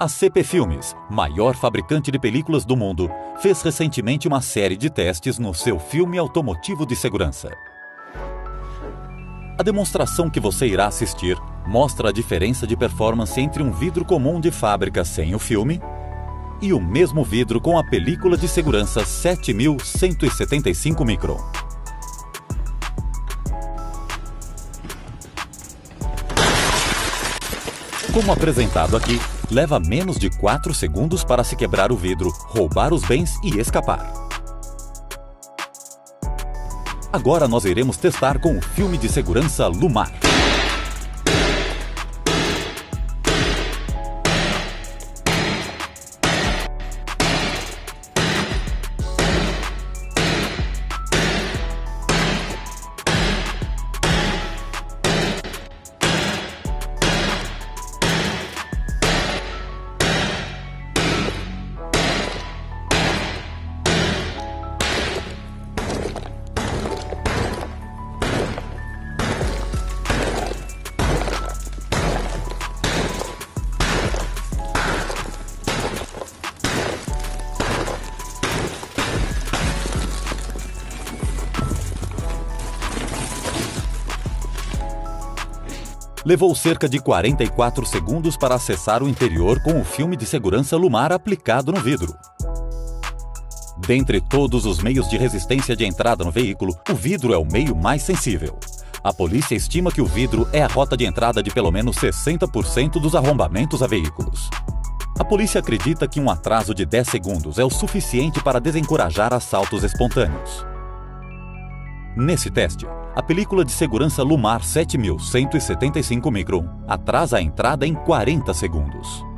A CP Filmes, maior fabricante de películas do mundo, fez recentemente uma série de testes no seu filme automotivo de segurança. A demonstração que você irá assistir mostra a diferença de performance entre um vidro comum de fábrica sem o filme e o mesmo vidro com a película de segurança 7175 micron. Como apresentado aqui, leva menos de 4 segundos para se quebrar o vidro, roubar os bens e escapar. Agora nós iremos testar com o filme de segurança Lumar. Levou cerca de 44 segundos para acessar o interior com o filme de segurança Lumar aplicado no vidro. Dentre todos os meios de resistência de entrada no veículo, o vidro é o meio mais sensível. A polícia estima que o vidro é a rota de entrada de pelo menos 60% dos arrombamentos a veículos. A polícia acredita que um atraso de 10 segundos é o suficiente para desencorajar assaltos espontâneos. Nesse teste, a película de segurança Lumar 7175 micron atrasa a entrada em 40 segundos.